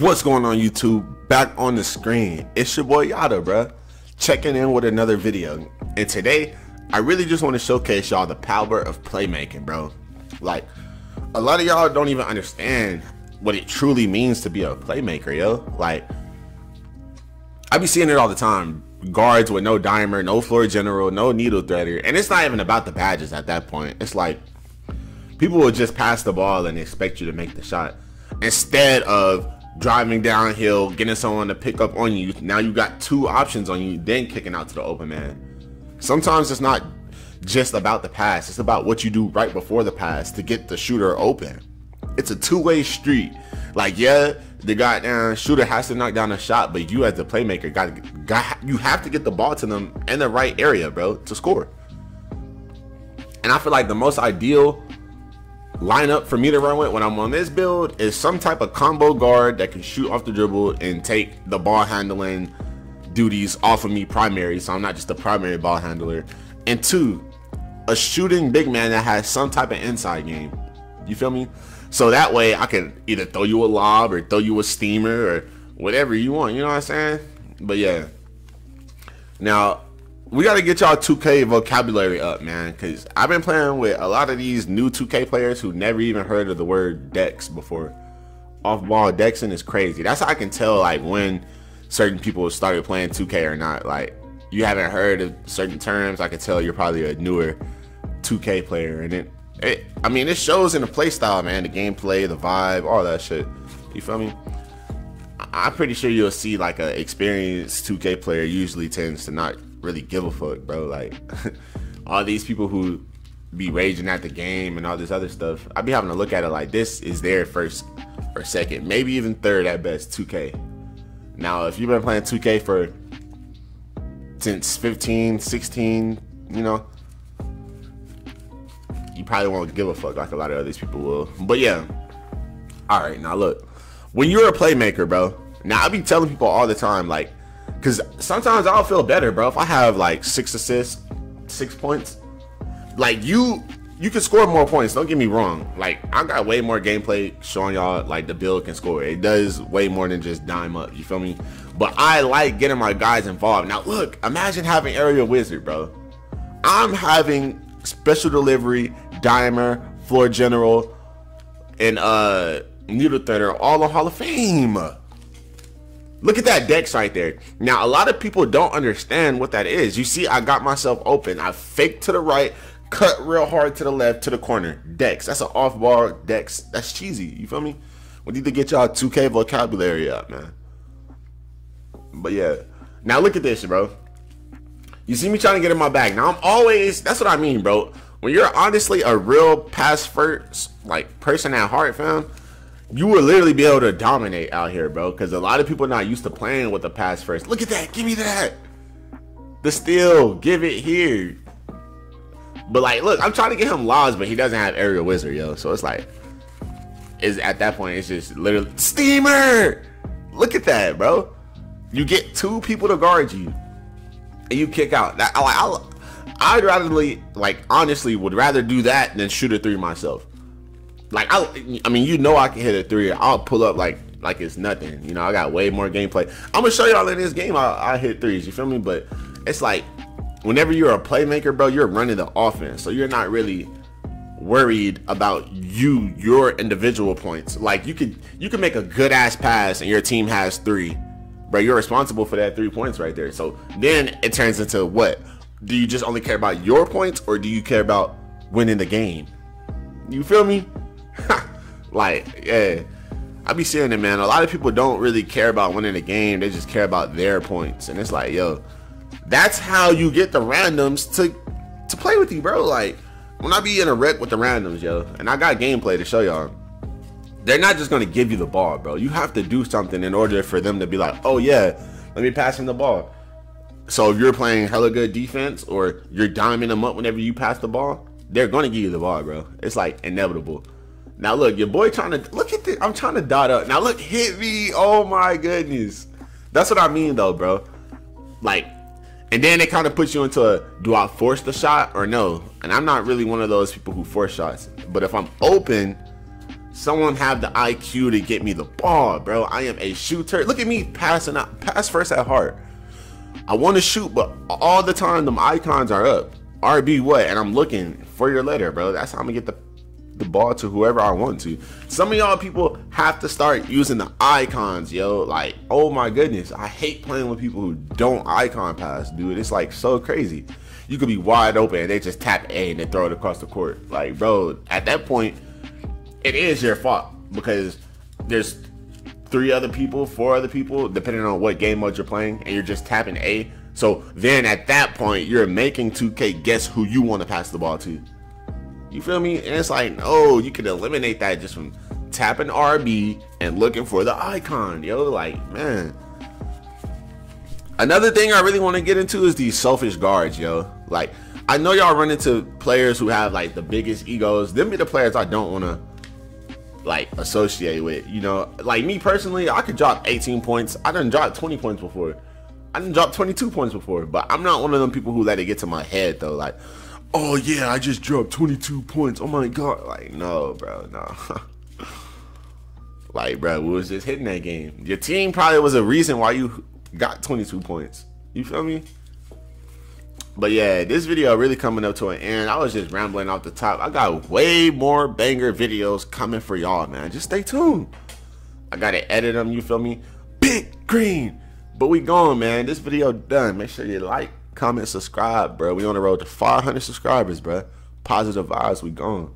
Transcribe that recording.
What's going on YouTube? Back on the screen. It's your boy Yatta, bruh. Checking in with another video. And today, I really just want to showcase y'all the power of playmaking, bro. Like, a lot of y'all don't even understand what it truly means to be a playmaker, yo. Like, I be seeing it all the time. Guards with no dimer, no floor general, no needle threader. And it's not even about the badges at that point. It's like, people will just pass the ball and expect you to make the shot. Instead of driving downhill, getting someone to pick up on you. Now you got two options on you, then kicking out to the open man. Sometimes it's not just about the pass, it's about what you do right before the pass to get the shooter open. It's a two-way street. Like, yeah, the goddamn shooter has to knock down a shot, but you as the playmaker got, got you have to get the ball to them in the right area, bro, to score. And I feel like the most ideal lineup for me to run with when I'm on this build is some type of combo guard that can shoot off the dribble and take the ball handling duties off of me primary, so I'm not just a primary ball handler. And two, a shooting big man that has some type of inside game. You feel me? So that way I can either throw you a lob or throw you a steamer or whatever you want. You know what I'm saying? But yeah. Now, we got to get y'all 2K vocabulary up, man, because I've been playing with a lot of these new 2K players who never even heard of the word Dex before. Off ball Dexing is crazy. That's how I can tell like when certain people started playing 2K or not. Like you haven't heard of certain terms, I can tell you're probably a newer 2K player, and it, it I mean, it shows in the playstyle, man, the gameplay, the vibe, all that shit. You feel me? I'm pretty sure you'll see like an experienced 2K player usually tends to not really give a fuck, bro. Like all these people who be raging at the game and all this other stuff, I'd be having to look at it like this is their first or second, maybe even third at best 2K. Now, if you've been playing 2K for since 15, 16, you know, you probably won't give a fuck like a lot of other people will. But yeah. All right, now look. When you're a playmaker, bro. Now I be telling people all the time like Cause sometimes I'll feel better, bro, if I have like six assists, six points. Like you, you can score more points. Don't get me wrong. Like I got way more gameplay showing y'all like the build can score. It does way more than just dime up. You feel me? But I like getting my guys involved. Now look, imagine having Aerial Wizard, bro. I'm having special delivery, dimer, floor general, and uh needle threader all on Hall of Fame. Look at that dex right there. Now, a lot of people don't understand what that is. You see, I got myself open. I faked to the right, cut real hard to the left to the corner. Dex. That's an off ball dex. That's cheesy. You feel me? We need to get y'all 2K vocabulary up, man. But yeah. Now look at this, bro. You see me trying to get in my bag. Now I'm always, that's what I mean, bro. When you're honestly a real pass first, like person at heart, fam, you will literally be able to dominate out here, bro. Because a lot of people are not used to playing with the pass first. Look at that. Give me that. The steal. Give it here. But like, look, I'm trying to get him lobs, but he doesn't have aerial wizard, yo. So it's like, is at that point, it's just literally steamer. Look at that, bro. You get two people to guard you, and you kick out. That I, I, I'd rather like honestly would rather do that than shoot a three myself like I, I mean, you know, I can hit a three. I'll pull up like like it's nothing. You know, I got way more gameplay. I'm gonna show y'all in this game. I, I hit threes. You feel me? But it's like whenever you're a playmaker, bro, you're running the offense, so you're not really worried about you your individual points. Like you could you can make a good ass pass and your team has three, bro. You're responsible for that three points right there. So then it turns into what? Do you just only care about your points, or do you care about winning the game? You feel me? Like, yeah. I be seeing it, man. A lot of people don't really care about winning the game. They just care about their points. And it's like, yo, that's how you get the randoms to to play with you, bro. Like, when I be in a rec with the randoms, yo, and I got gameplay to show y'all, they're not just gonna give you the ball, bro. You have to do something in order for them to be like, oh yeah, let me pass him the ball. So if you're playing hella good defense or you're diming them up whenever you pass the ball, they're gonna give you the ball, bro. It's like inevitable. Now look, your boy trying to look at this. I'm trying to dot up. Now look, hit me. Oh my goodness. That's what I mean though, bro. Like, and then it kind of puts you into a do I force the shot or no? And I'm not really one of those people who force shots. But if I'm open, someone have the IQ to get me the ball, bro. I am a shooter. Look at me passing out, pass first at heart. I want to shoot, but all the time them icons are up. RB what? And I'm looking for your letter, bro. That's how I'm gonna get the the ball to whoever I want to. Some of y'all people have to start using the icons, yo. Like, oh my goodness, I hate playing with people who don't icon pass, dude. It's like so crazy. You could be wide open and they just tap A and then throw it across the court. Like, bro, at that point, it is your fault because there's three other people, four other people, depending on what game mode you're playing, and you're just tapping A. So then at that point, you're making 2K guess who you want to pass the ball to. You feel me? And it's like, no, you can eliminate that just from tapping RB and looking for the icon, yo. Like, man. Another thing I really want to get into is these selfish guards, yo. Like, I know y'all run into players who have like the biggest egos. Them be the players I don't want to like associate with. You know, like me personally, I could drop 18 points. I done dropped 20 points before. I done dropped 22 points before, but I'm not one of them people who let it get to my head though. Like, oh yeah, I just dropped 22 points. Oh my god. Like, no, bro, no. like, bro, we was just hitting that game. Your team probably was a reason why you got 22 points. You feel me? But yeah, this video really coming up to an end. I was just rambling off the top. I got way more banger videos coming for y'all, man. Just stay tuned. I gotta edit them, you feel me? Big green. But we gone, man. This video done. Make sure you like, comment, subscribe, bro. We on the road to 500 subscribers, bro. Positive vibes, we gone.